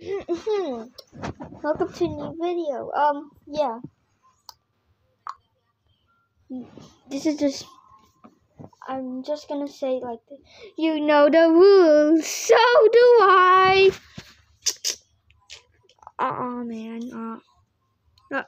Mm-hmm. Welcome to a new video. Um, yeah. This is just. I'm just gonna say like, this. you know the rules, so do I. Oh man. Uh, uh,